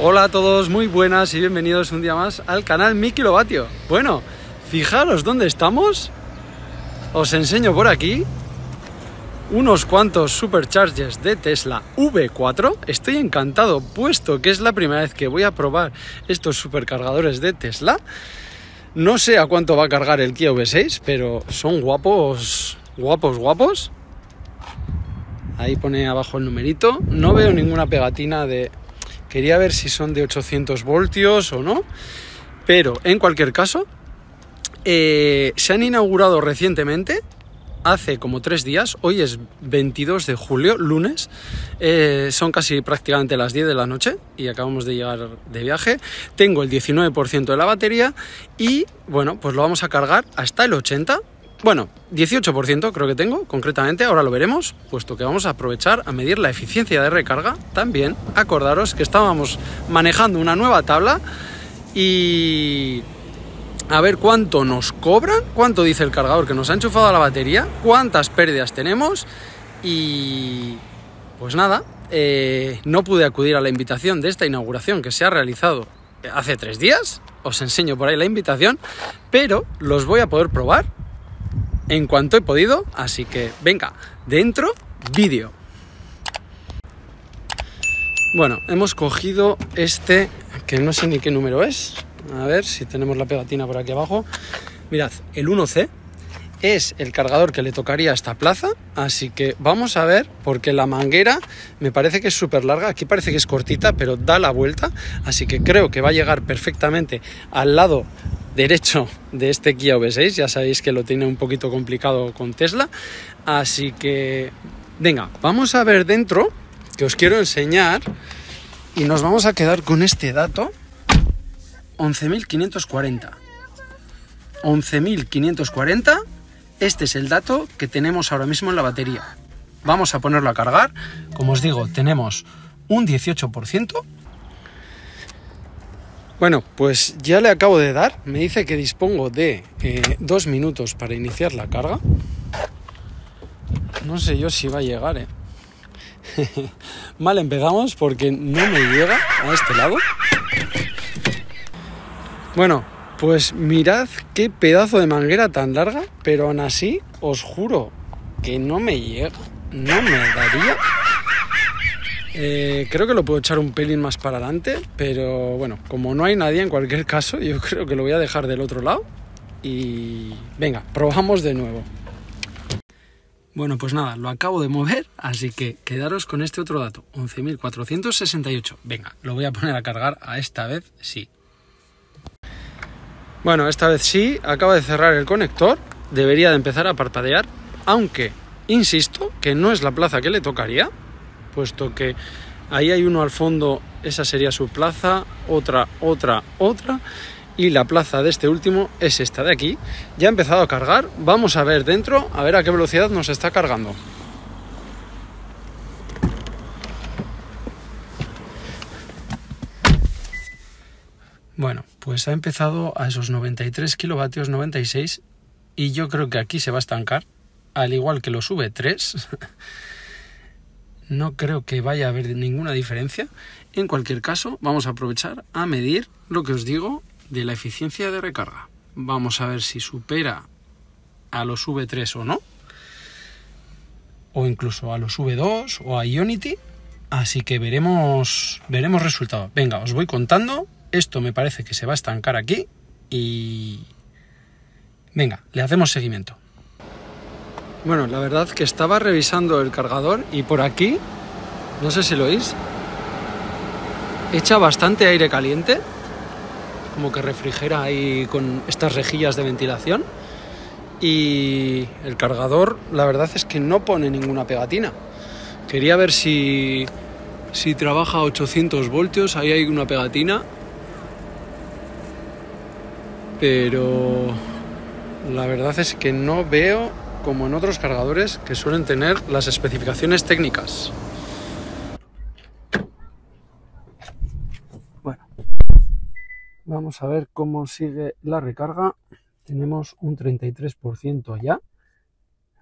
Hola a todos, muy buenas y bienvenidos un día más al canal Mi Kilovatio. Bueno, fijaros dónde estamos. Os enseño por aquí unos cuantos superchargers de Tesla V4. Estoy encantado, puesto que es la primera vez que voy a probar estos supercargadores de Tesla. No sé a cuánto va a cargar el Kia V6, pero son guapos, guapos, guapos. Ahí pone abajo el numerito. No veo ninguna pegatina de... Quería ver si son de 800 voltios o no. Pero en cualquier caso, eh, se han inaugurado recientemente, hace como tres días, hoy es 22 de julio, lunes, eh, son casi prácticamente las 10 de la noche y acabamos de llegar de viaje. Tengo el 19% de la batería y bueno, pues lo vamos a cargar hasta el 80%. Bueno, 18% creo que tengo, concretamente, ahora lo veremos, puesto que vamos a aprovechar a medir la eficiencia de recarga. También acordaros que estábamos manejando una nueva tabla y a ver cuánto nos cobran, cuánto dice el cargador que nos ha enchufado a la batería, cuántas pérdidas tenemos y pues nada, eh, no pude acudir a la invitación de esta inauguración que se ha realizado hace tres días, os enseño por ahí la invitación, pero los voy a poder probar en cuanto he podido, así que venga, dentro, vídeo. Bueno, hemos cogido este, que no sé ni qué número es, a ver si tenemos la pegatina por aquí abajo. Mirad, el 1C es el cargador que le tocaría a esta plaza, así que vamos a ver, porque la manguera me parece que es súper larga, aquí parece que es cortita, pero da la vuelta, así que creo que va a llegar perfectamente al lado derecho de este Kia V6, ya sabéis que lo tiene un poquito complicado con Tesla, así que venga, vamos a ver dentro, que os quiero enseñar, y nos vamos a quedar con este dato, 11.540. 11.540, este es el dato que tenemos ahora mismo en la batería. Vamos a ponerlo a cargar, como os digo, tenemos un 18%, bueno, pues ya le acabo de dar. Me dice que dispongo de eh, dos minutos para iniciar la carga. No sé yo si va a llegar, ¿eh? Mal empezamos porque no me llega a este lado. Bueno, pues mirad qué pedazo de manguera tan larga, pero aún así os juro que no me llega, no me daría eh, creo que lo puedo echar un pelín más para adelante, pero bueno, como no hay nadie en cualquier caso, yo creo que lo voy a dejar del otro lado. Y venga, probamos de nuevo. Bueno, pues nada, lo acabo de mover, así que quedaros con este otro dato, 11.468. Venga, lo voy a poner a cargar a esta vez sí. Bueno, esta vez sí, acaba de cerrar el conector, debería de empezar a parpadear, aunque, insisto, que no es la plaza que le tocaría, puesto que ahí hay uno al fondo, esa sería su plaza, otra, otra, otra, y la plaza de este último es esta de aquí. Ya ha empezado a cargar, vamos a ver dentro, a ver a qué velocidad nos está cargando. Bueno, pues ha empezado a esos 93 kilovatios, 96, y yo creo que aquí se va a estancar, al igual que lo sube 3. No creo que vaya a haber ninguna diferencia. En cualquier caso, vamos a aprovechar a medir lo que os digo de la eficiencia de recarga. Vamos a ver si supera a los V3 o no, o incluso a los V2 o a Ionity. Así que veremos, veremos resultado. Venga, os voy contando. Esto me parece que se va a estancar aquí y venga, le hacemos seguimiento. Bueno, la verdad que estaba revisando el cargador y por aquí, no sé si lo oís, echa bastante aire caliente, como que refrigera ahí con estas rejillas de ventilación. Y el cargador, la verdad es que no pone ninguna pegatina. Quería ver si, si trabaja a 800 voltios, ahí hay una pegatina. Pero la verdad es que no veo como en otros cargadores que suelen tener las especificaciones técnicas. Bueno, vamos a ver cómo sigue la recarga. Tenemos un 33% ya,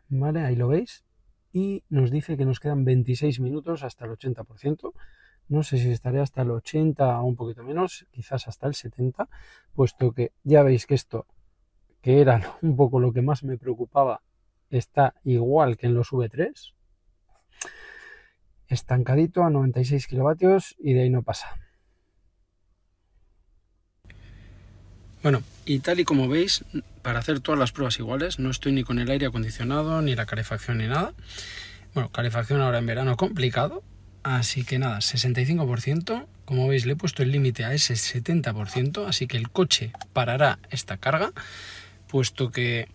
¿vale? Ahí lo veis. Y nos dice que nos quedan 26 minutos hasta el 80%. no sé si estaré hasta el 80 o un poquito menos, quizás hasta el 70, puesto que ya veis que esto, que era un poco lo que más me preocupaba, está igual que en los V3, estancadito a 96 kilovatios y de ahí no pasa. Bueno, y tal y como veis, para hacer todas las pruebas iguales, no estoy ni con el aire acondicionado, ni la calefacción, ni nada. Bueno, calefacción ahora en verano complicado, así que nada, 65%. Como veis, le he puesto el límite a ese 70%, así que el coche parará esta carga, puesto que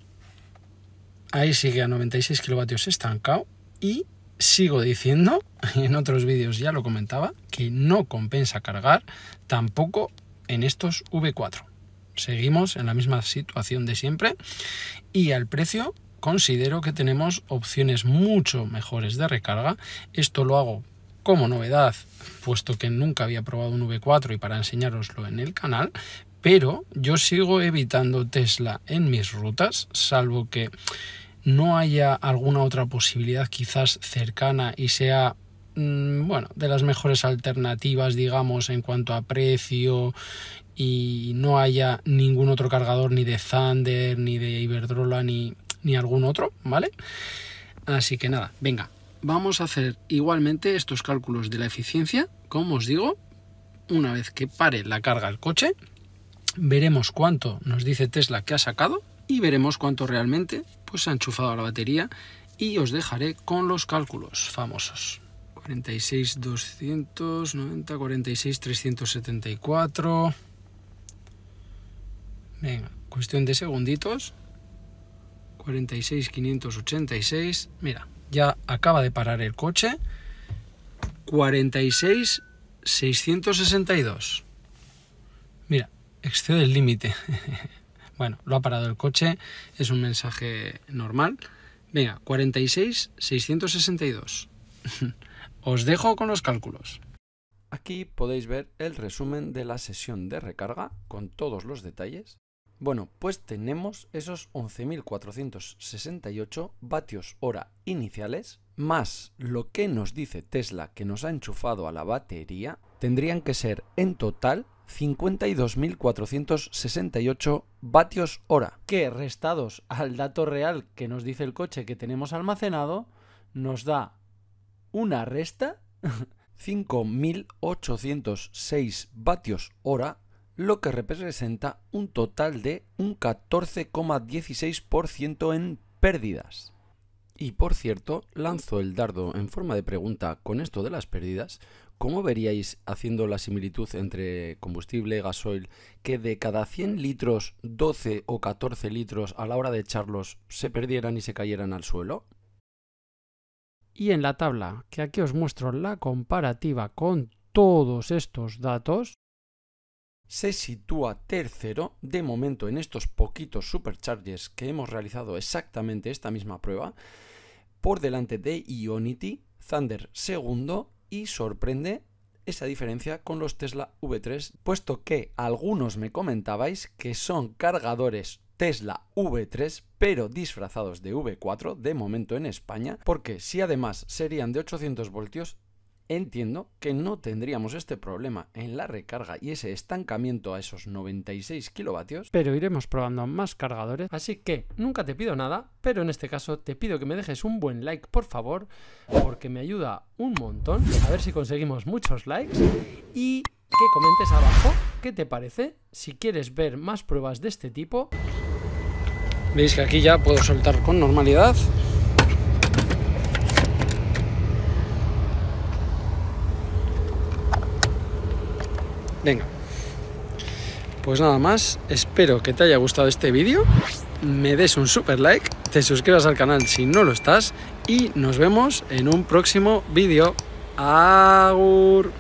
ahí sigue a 96 kilovatios estancado y sigo diciendo, y en otros vídeos ya lo comentaba, que no compensa cargar tampoco en estos V4. Seguimos en la misma situación de siempre y al precio considero que tenemos opciones mucho mejores de recarga. Esto lo hago como novedad, puesto que nunca había probado un V4 y para enseñaroslo en el canal, pero yo sigo evitando Tesla en mis rutas, salvo que no haya alguna otra posibilidad quizás cercana y sea mm, bueno, de las mejores alternativas, digamos, en cuanto a precio y no haya ningún otro cargador ni de Thunder, ni de Iberdrola, ni, ni algún otro, ¿vale? Así que nada, venga, vamos a hacer igualmente estos cálculos de la eficiencia, como os digo, una vez que pare la carga el coche, veremos cuánto nos dice Tesla que ha sacado y veremos cuánto realmente pues ha enchufado a la batería y os dejaré con los cálculos famosos. 46 290, 46 374. Venga, cuestión de segunditos. 46 586. Mira, ya acaba de parar el coche. 46 662. Mira, excede el límite. Bueno, lo ha parado el coche, es un mensaje normal. Venga, 46, 662. Os dejo con los cálculos. Aquí podéis ver el resumen de la sesión de recarga con todos los detalles. Bueno, pues tenemos esos 11.468 vatios hora iniciales, más lo que nos dice Tesla que nos ha enchufado a la batería, tendrían que ser en total 52.468 vatios hora, que restados al dato real que nos dice el coche que tenemos almacenado, nos da una resta 5.806 vatios hora, lo que representa un total de un 14,16% en pérdidas. Y por cierto, lanzo el dardo en forma de pregunta con esto de las pérdidas, ¿Cómo veríais haciendo la similitud entre combustible y gasoil que de cada 100 litros 12 o 14 litros a la hora de echarlos se perdieran y se cayeran al suelo? Y en la tabla, que aquí os muestro la comparativa con todos estos datos, se sitúa tercero de momento en estos poquitos superchargers que hemos realizado exactamente esta misma prueba, por delante de Ionity, Thunder segundo y sorprende esa diferencia con los Tesla V3, puesto que algunos me comentabais que son cargadores Tesla V3, pero disfrazados de V4 de momento en España, porque si además serían de 800 voltios, Entiendo que no tendríamos este problema en la recarga y ese estancamiento a esos 96 kilovatios, pero iremos probando más cargadores, así que nunca te pido nada, pero en este caso te pido que me dejes un buen like, por favor, porque me ayuda un montón, a ver si conseguimos muchos likes y que comentes abajo qué te parece, si quieres ver más pruebas de este tipo. Veis que aquí ya puedo soltar con normalidad. Venga. Pues nada más, espero que te haya gustado este vídeo, me des un super like, te suscribas al canal si no lo estás y nos vemos en un próximo vídeo. Agur.